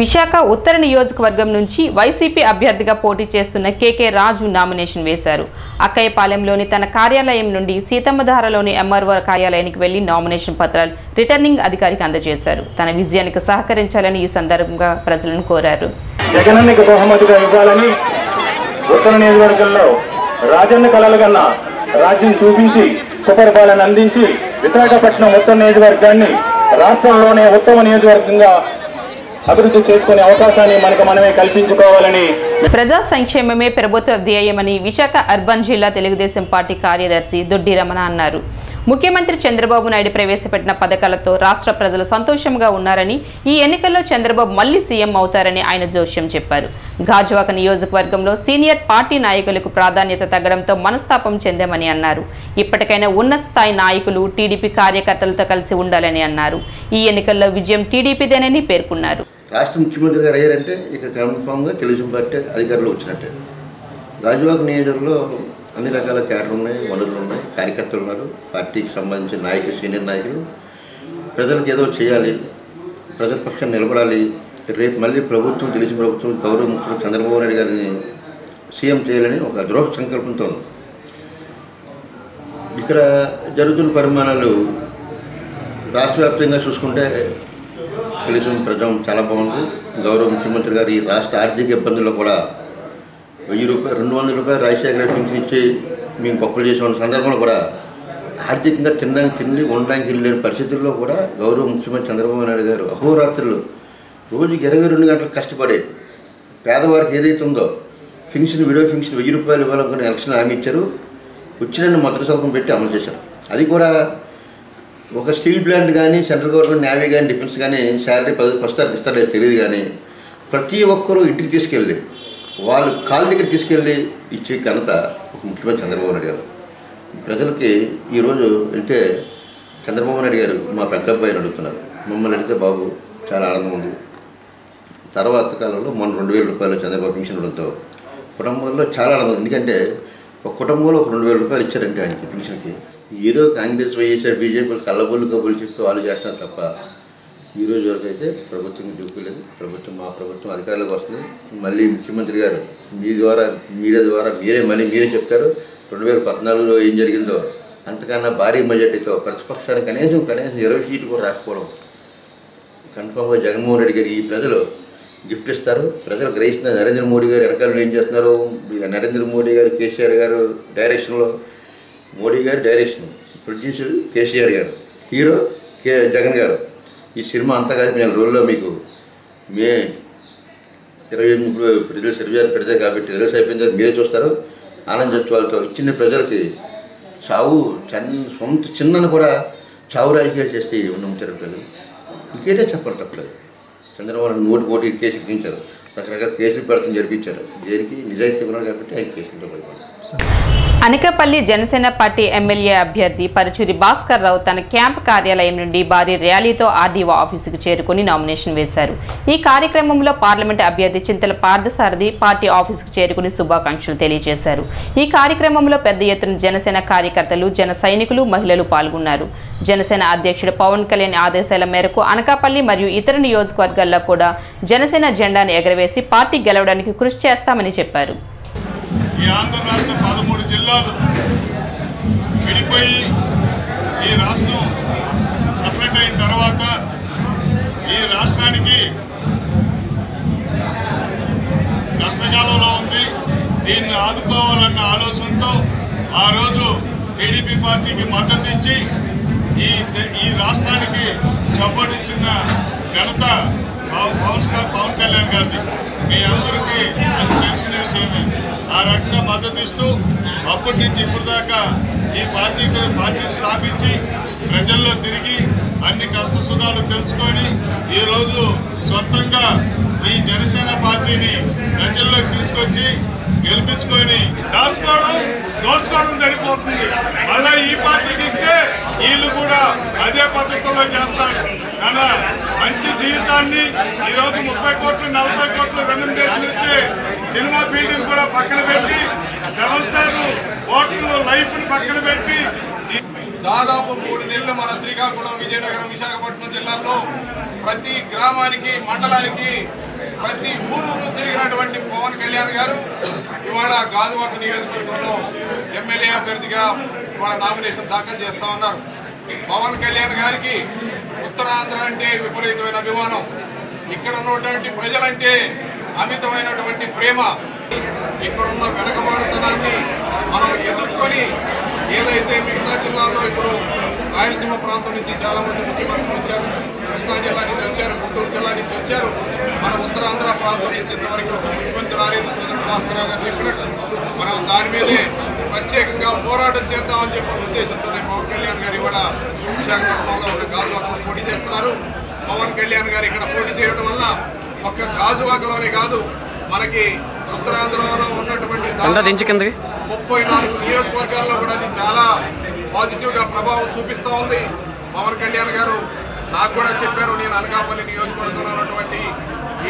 విశాఖ ఉత్తర నియోజకవర్గం నుంచి వైసీపీ అభ్యర్థిగా పోటీ చేస్తున్న కేకే రాజు నామినేషన్ వేశారు. అక్కయ్యపాలెంలోని తన కార్యాలయం నుండి సీతమ్మధారలోని ఎంఆర్ఓ కార్యాలయానికి వెళ్ళి నామినేషన్ పత్రాలు రిటర్నింగ్ అధికారికి అందజేశారు. తన విజయానికి సహకరించాలని ఈ సందర్భంగా ప్రజలను కోరారు. ఉత్తర నియోజకవర్గంలో రాజన్న కళలు కన్నా రాజ్యం చూపించి సుపరిపాలన అందించి విశాఖపట్నం ఉత్తర నియోజకవర్గాన్ని రాష్ట్రంలోనే ఉత్తమ నియోజకవర్గంగా అభివృద్ధి చేసుకునే అవకాశాన్ని మనకు మనమే కల్పించుకోవాలని ప్రజా సంక్షేమమే ప్రభుత్వ ధ్యేయమని విశాఖ అర్బన్ జిల్లా తెలుగుదేశం పార్టీ కార్యదర్శి దొడ్డి రమణ అన్నారు. ముఖ్యమంత్రి చంద్రబాబు నాయుడు ప్రవేశపెట్టిన పథకాలతో రాష్ట్ర ప్రజలు సంతోషంగా ఉన్నారని ఈ ఎన్నికల్లో చంద్రబాబు మళ్ళీ సీఎం అవుతారని ఆయన జోష్యం చెప్పారు. గాజువాక నియోజకవర్గంలో సీనియర్ పార్టీ నాయకులకు ప్రాధాన్యత తగ్గడంతో మనస్తాపం చెందామని అన్నారు. ఇప్పటికైనా ఉన్నత స్థాయి నాయకులు టీడీపీ కార్యకర్తలతో కలిసి ఉండాలని అన్నారు. ఈ ఎన్నికల్లో విజయం టీడీపీదేనని పేర్కొన్నారు. రాష్ట్ర ముఖ్యమంత్రి గారు అయ్యారంటే ఇక కన్ఫామ్గా తెలుగుదేశం పార్టీ అధికారులు వచ్చినట్టే. రాజువాక నియోజకవర్గంలో అన్ని రకాల క్యాడర్లు ఉన్నాయి వనరులు ఉన్నాయి కార్యకర్తలు ఉన్నారు. పార్టీకి సంబంధించిన నాయకులు సీనియర్ నాయకులు. ప్రజలకు ఏదో చేయాలి ప్రజల పక్షాన్ని నిలబడాలి. రేపు మళ్ళీ ప్రభుత్వం తెలిసిన ప్రభుత్వం గౌరవ ముఖ్యమంత్రి చంద్రబాబు నాయుడు గారిని సీఎం చేయాలని ఒక ద్రోహ సంకల్పంతో ఇక్కడ జరుగుతున్న పరిమాణాలు రాష్ట్ర వ్యాప్తంగా చూసుకుంటే తెలుగుదేశం ప్రజం చాలా బాగుంది. గౌరవ ముఖ్యమంత్రి గారు ఈ రాష్ట్ర ఆర్థిక ఇబ్బందుల్లో కూడా వెయ్యి రూపాయలు రెండు వందల రూపాయలు రాజశేఖర రెడ్డి ఇచ్చి మేము గొప్పలు చేసే సందర్భంలో కూడా ఆర్థికంగా తినడానికి తిండి ఉండడానికి లేని పరిస్థితుల్లో కూడా గౌరవ ముఖ్యమంత్రి చంద్రబాబు నాయుడు గారు అహోరాత్రులు రోజుకి ఇరవై రెండు గంటలు కష్టపడి పేదవారికి ఏదైతే ఉందో ఫింక్షన్ విడో ఫింక్షన్ వెయ్యి రూపాయలు ఇవ్వాలనుకుని ఎలక్షన్ హామీ ఇచ్చారు. వచ్చిన మొదటి సౌకర్యం పెట్టి అమలు చేశారు. అది కూడా ఒక స్టీల్ ప్లాంట్ కానీ సెంట్రల్ గవర్నమెంట్ నేవీ కానీ డిఫెన్స్ కానీ శాలరీ పది వస్తారు ఇస్తారో తెలియదు కానీ ప్రతి ఒక్కరూ ఇంటికి తీసుకెళ్ళి వాళ్ళు కాళ్ళ దగ్గర తీసుకెళ్ళి ఇచ్చే ఘనత ఒక ముఖ్యమంత్రి చంద్రబాబు నాయుడు గారు. ప్రజలకి ఈరోజు వెళ్తే చంద్రబాబు నాయుడు గారు మా పెద్ద అబ్బాయిని అడుగుతున్నారు. మమ్మల్ని అడిగితే బాబు చాలా ఆనందం ఉంది. తర్వాత కాలంలో మొన్న రెండు వేల రూపాయలు చంద్రబాబు పెన్షన్ ఉండడంతో కుటుంబంలో చాలా ఆనందం ఎందుకంటే ఒక కుటుంబంలో ఒక రెండు వేల రూపాయలు ఇచ్చారంటే ఆయనకి పెన్షన్కి. ఏదో కాంగ్రెస్ వైఎస్ఆర్ బీజేపీ కళ్ళబొల్లు కబుర్లు చెప్తూ వాళ్ళు చేస్తారు తప్ప ఈ రోజు వరకు అయితే ప్రభుత్వం చూపలేదు ప్రభుత్వం మా ప్రభుత్వం అధికారులకు వస్తుంది. మళ్ళీ ముఖ్యమంత్రి గారు మీ ద్వారా మీడియా ద్వారా మీరే మళ్ళీ మీరే చెప్తారు. రెండు వేల పద్నాలుగులో ఏం జరిగిందో అంతకన్నా భారీ మెజార్టీతో ప్రతిపక్షానికి కనీసం కనీసం ఇరవై సీట్లు కూడా రాకపోవడం. కన్ఫామ్గా జగన్మోహన్ రెడ్డి గారు ఈ ప్రజలు గిఫ్ట్ ఇస్తారు. ప్రజలు గ్రహిస్తున్నారు నరేంద్ర మోడీ గారు వెనకాల ఏం చేస్తున్నారు? నరేంద్ర మోడీ గారు కేసీఆర్ గారు డైరెక్షన్లో. మోడీ గారు డైరెక్షన్. ప్రొడ్యూసర్ కేసీఆర్ గారు. హీరో కే జగన్ గారు. ఈ సినిమా అంతా కలిపి నేను రోజుల్లో మీకు మే ఇరవై ఎనిమిది ప్రజలు ఇరవై ఆరు పెడతారు కాబట్టి రిజల్ట్స్ అయిపోయిన తర్వాత మీరే చూస్తారు. ఆనందోత్సవాలతో ఇచ్చిన ప్రజలకి చావు చన్ సొంత చిన్నను కూడా చావు రాజకీయాలు చేస్తే నమ్ముతారు ప్రజలు? ఇంకేటే చెప్పాలి తప్పలేదు. చంద్రబాబు నోటి పోటీ కేసులు ఎక్కించారు రకరకాల కేసులు పెడతాం జరిపించారు. దేనికి? నిజాయితీ ఉన్నారు కాబట్టి ఆయన కేసులతో అనకాపల్లి జనసేన పార్టీ ఎమ్మెల్యే అభ్యర్థి పరుచూరి భాస్కర్ రావు తన క్యాంప్ కార్యాలయం నుండి భారీ ర్యాలీతో ఆర్డీఓ ఆఫీసుకు చేరుకుని నామినేషన్ వేశారు. ఈ కార్యక్రమంలో పార్లమెంట్ అభ్యర్థి చింతల పార్థసారథి పార్టీ ఆఫీసుకు చేరుకుని శుభాకాంక్షలు తెలియజేశారు. ఈ కార్యక్రమంలో పెద్ద ఎత్తున జనసేన కార్యకర్తలు జన సైనికులు మహిళలు పాల్గొన్నారు. జనసేన అధ్యక్షుడు పవన్ కళ్యాణ్ ఆదేశాల మేరకు అనకాపల్లి మరియు ఇతర నియోజకవర్గాల్లో కూడా జనసేన జెండాను ఎగరవేసి పార్టీ గెలవడానికి కృషి చేస్తామని చెప్పారు. ఈ ఆంధ్ర రాష్ట్ర పదమూడు జిల్లాలు విడిపోయి ఈ రాష్ట్రం సపరేట్ అయిన తర్వాత ఈ రాష్ట్రానికి కష్టకాలంలో ఉంది. దీన్ని ఆదుకోవాలన్న ఆలోచనతో ఆ రోజు టీడీపీ పార్టీకి మద్దతు ఇచ్చి ఈ ఈ రాష్ట్రానికి సపోర్ట్ ఇచ్చిన ఘనత పవన్ స్టార్ పవన్ కళ్యాణ్ గారిది. మీ అందరికీ అది తెలిసిన విషయమే. ఆ రకంగా మద్దతు ఇస్తూ అప్పటి నుంచి ఇప్పుడు దాకా ఈ పార్టీ పార్టీని స్థాపించి ప్రజల్లో తిరిగి అన్ని కష్ట సుఖాలు తెలుసుకొని ఈరోజు సొంతంగా ఈ జనసేన పార్టీని ప్రజల్లోకి తీసుకొచ్చి గెలిపించుకొని దాచుకోవడం దోసుకోవడం సరిపోతుంది అలా ఈ పార్టీకి ఇస్తే వీళ్ళు కూడా అదే పద్ధతిలో చేస్తారు. కానీ మంచి జీవితాన్ని ఈరోజు ముప్పై కోట్లు నలభై కోట్లు రెమ్యునరేషన్ ఇచ్చే సినిమా ఫీల్డ్ కూడా పక్కన పెట్టి వ్యవస్థను ఓట్లు లైఫ్ పక్కన పెట్టి దాదాపు మూడు నెలలు మన శ్రీకాకుళం విజయనగరం విశాఖపట్నం జిల్లాల్లో ప్రతి గ్రామానికి మండలానికి ప్రతి ఊరూరు తిరిగినటువంటి పవన్ కళ్యాణ్ గారు ఇవాళ గాజువాక నియోజకవర్గంలో ఎమ్మెల్యే అభ్యర్థిగా ఇవాళ నామినేషన్ దాఖలు చేస్తా ఉన్నారు. పవన్ కళ్యాణ్ గారికి ఉత్తరాంధ్ర అంటే విపరీతమైన అభిమానం. ఇక్కడ ఉన్నటువంటి ప్రజలంటే అమితమైనటువంటి ప్రేమ. ఇక్కడున్న వెనకబాడుతనాన్ని మనం ఎదుర్కొని ఏదైతే మిగతా జిల్లాల్లో ఇప్పుడు రాయలసీమ ప్రాంతం నుంచి చాలామంది ముఖ్యమంత్రులు వచ్చారు కృష్ణా జిల్లా నుంచి వచ్చారు గుంటూరు జిల్లా నుంచి వచ్చారు మన ఉత్తరాంధ్ర ప్రాంతం నుంచి ఇంతవరకు ఒక ముఖ్యమంత్రి రాలేదు సోదరుడు భాస్కరరావు గారు చెప్పినట్టు. మనం దాని మీదే ప్రత్యేకంగా పోరాటం చేద్దామని చెప్పిన ఉద్దేశంతోనే పవన్ కళ్యాణ్ గారు ఇవాళ విశాఖపట్నంలో ఉన్న గాజువాకలో పోటీ చేస్తున్నారు. పవన్ కళ్యాణ్ గారు ఇక్కడ పోటీ చేయడం వల్ల ఒక్క గాజువాకలోనే కాదు మనకి ఉత్తరాంధ్రలో ఉన్నటువంటి ముప్పై నాలుగు నియోజకవర్గాల్లో కూడా అది చాలా పాజిటివ్గా ప్రభావం చూపిస్తూ ఉంది. పవన్ కళ్యాణ్ గారు నాకు కూడా చెప్పారు నేను అనకాపల్లి నియోజకవర్గంలో ఉన్నటువంటి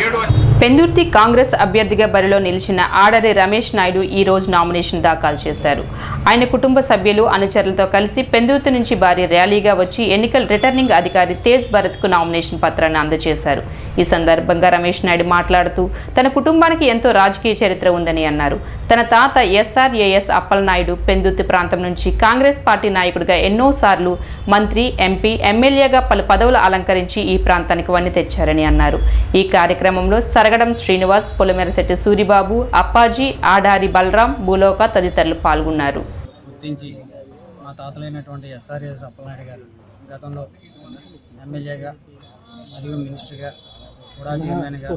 ఏడు పెందుర్తి కాంగ్రెస్ అభ్యర్థిగా బరిలో నిలిచిన ఆడరి రమేష్ నాయుడు ఈ రోజు నామినేషన్ దాఖలు చేశారు. ఆయన కుటుంబ సభ్యులు అనుచరులతో కలిసి పెందుర్తి నుంచి భారీ ర్యాలీగా వచ్చి ఎన్నికల రిటర్నింగ్ అధికారి తేజ్ భరత్కు నామినేషన్ పత్రాన్ని అందజేశారు. ఈ సందర్భంగా రమేష్ నాయుడు మాట్లాడుతూ తన కుటుంబానికి ఎంతో రాజకీయ చరిత్ర ఉందని అన్నారు. తన తాత ఎస్ఆర్ఏఎస్ అప్పలనాయుడు పెందుర్తి ప్రాంతం నుంచి కాంగ్రెస్ పార్టీ నాయకుడిగా ఎన్నోసార్లు మంత్రి ఎంపీ ఎమ్మెల్యేగా పలు పదవులు అలంకరించి ఈ ప్రాంతానికి వన్ని తెచ్చారని అన్నారు. ఈ కార్యక్రమంలో కరగడం శ్రీనివాస్ పొలమెరశెట్టి సూరిబాబు అప్పాజీ ఆడారి బలరాం భూలోక తదితరులు పాల్గొన్నారు. గుర్తించి మా తాతలైనటువంటి ఎస్ఆర్ఎస్ అప్పలనాయుడు గారు గతంలో ఎమ్మెల్యేగా మరియు మినిస్టర్గా కూడా చైర్మన్గా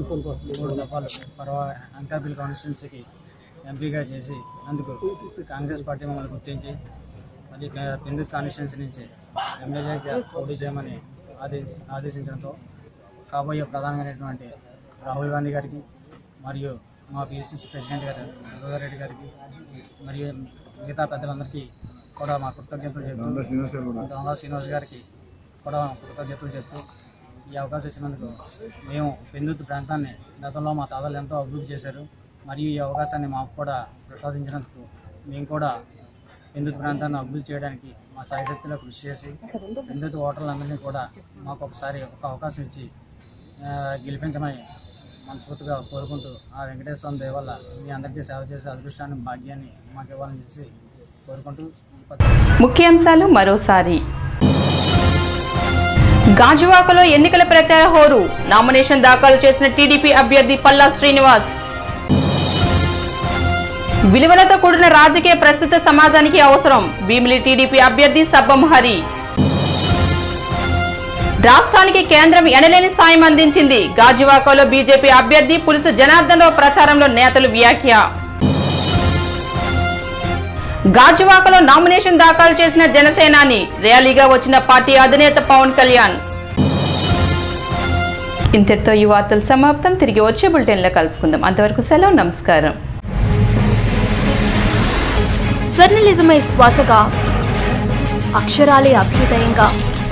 మూడు దఫాలు పర్వా అంకాపిల్ కాన్స్టిట్యున్సీకి ఎంపీగా చేసి అందుకు కాంగ్రెస్ పార్టీ మమ్మల్ని గుర్తించి మరి పెందుత్ కాన్స్టిట్యున్సీ నుంచి ఎమ్మెల్యేగా పోటీ చేయమని ఆదేశించడంతో కాబోయే ప్రధానమైనటువంటి రాహుల్ గాంధీ గారికి మరియు మా పిసిసి ప్రెసిడెంట్ గారు రెడ్డి గారికి మరియు మిగతా పెద్దలందరికీ కూడా మా కృతజ్ఞతలు చెప్తూ దొంగ శ్రీనివాస్ గారికి కూడా కృతజ్ఞతలు చెప్తూ ఈ అవకాశం ఇచ్చినందుకు మేము పెందుతు ప్రాంతాన్ని గతంలో మా తాతలు ఎంతో అభివృద్ధి చేశారు మరియు ఈ అవకాశాన్ని మాకు కూడా ప్రసాదించినందుకు మేము కూడా పెందుతు ప్రాంతాన్ని అభివృద్ధి చేయడానికి మా సాయశక్తిలో కృషి చేసి పెందుతు ఓటర్లందరినీ కూడా మాకు ఒకసారి ఒక అవకాశం ఇచ్చి గెలిపించమని మనస్ఫూర్తిగా కోరుకుంటూ ఆ వెంకటేశ్వర స్వామి దయ వల్ల మీ అందరికీ సేవ చేసే అదృష్టాన్ని భాగ్యాన్ని మాకు ఇవ్వాలని చెప్పి కోరుకుంటూ ముఖ్యాంశాలు మరోసారి. గాజువాకలో ఎన్నికల ప్రచార హోరు. నామినేషన్ దాఖలు చేసిన టీడీపీ అభ్యర్థి పల్లా శ్రీనివాస్. విలువలతో కూడిన రాజకీయ ప్రస్తుత సమాజానికి అవసరం. భీమిలి టీడీపీ అభ్యర్థి సబ్బం హరి. రాష్ట్రానికి కేంద్రం ఎనలేని సాయం అందించింది. గాజువాకలో బీజేపీ అభ్యర్థి పులుసు జనార్దన్ రావు ప్రచారంలో నేతలు వ్యాఖ్య. గాజువాకలో నామినేషన్ దాఖలు చేసిన జనసేనాని ర్యాలీగా వచ్చిన పార్టీ అధినేత పవన్ కళ్యాణ్. ఇంతటితో ఈ వార్తలు సమాప్తం. తిరిగి వచ్చే బులెటిన్లో కలుసుకుందాం. అంతవరకు సెలవు నమస్కారం. జర్నలిజమై శ్వాసగా అక్షరాలే అభ్యుదయంగా.